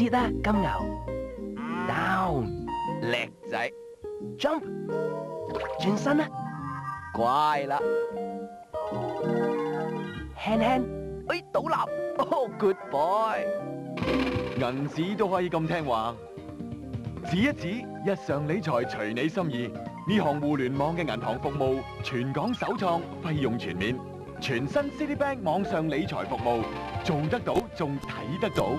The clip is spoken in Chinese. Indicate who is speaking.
Speaker 1: 试啦，金牛。Down，叻仔。Jump，转身啦，乖啦。Hand 哎，倒立。Oh，good boy。
Speaker 2: 银纸都可以咁听话，指一指，日常理财随你心意。呢项互联网嘅银行服务，全港首创，费用全面，全新 Citibank 网上理财服务，做得到，仲睇得到。